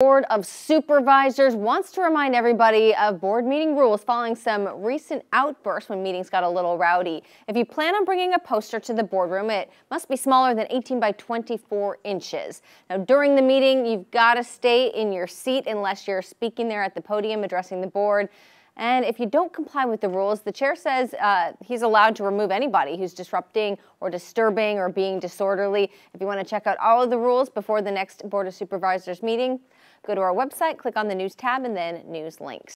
Board of Supervisors wants to remind everybody of board meeting rules following some recent outbursts when meetings got a little rowdy. If you plan on bringing a poster to the boardroom, it must be smaller than 18 by 24 inches. Now, during the meeting, you've got to stay in your seat unless you're speaking there at the podium addressing the board. And if you don't comply with the rules, the chair says uh, he's allowed to remove anybody who's disrupting or disturbing or being disorderly. If you want to check out all of the rules before the next Board of Supervisors meeting, go to our website, click on the News tab, and then News Links.